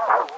Oh.